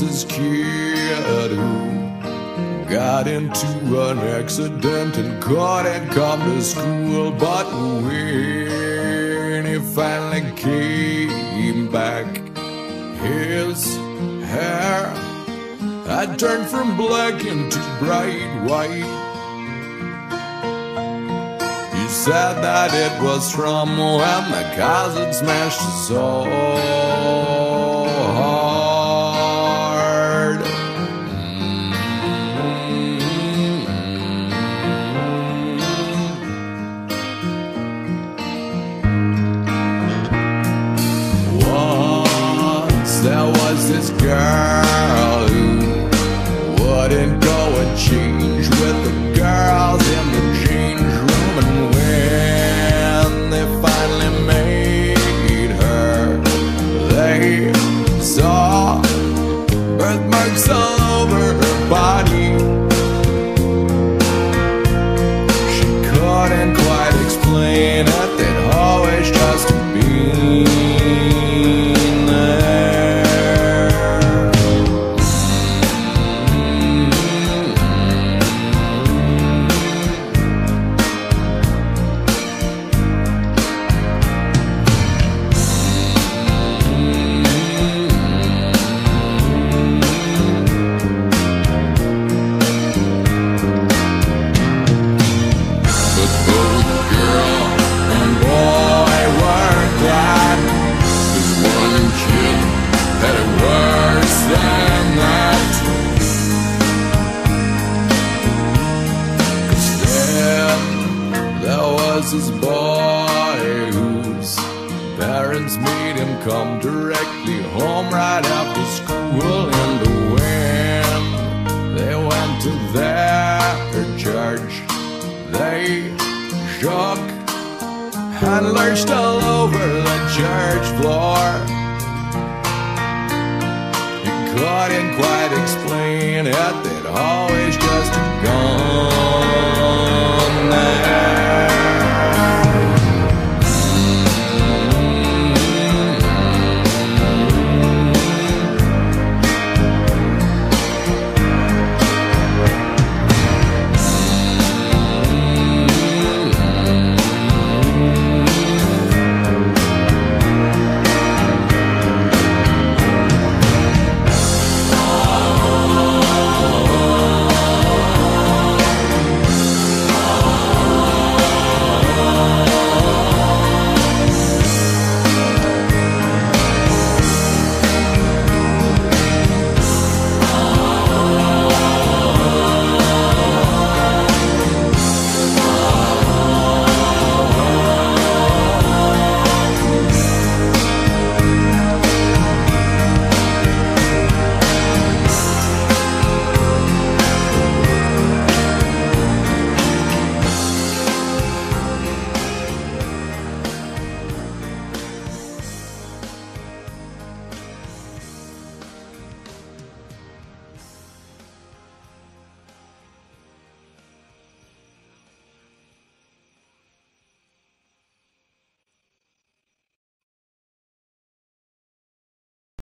Mrs. Kid who got into an accident and couldn't come to school. But when he finally came back, his hair had turned from black into bright white. He said that it was from when the cousin smashed his soul. Girl who wouldn't go and change with the girls in the room, and when they finally made her, they saw birthmarks all over her body. She couldn't quite explain this boy whose parents made him come directly home right after school And wind. they went to their church they shook and lurched all over the church floor. He couldn't quite explain it, they'd all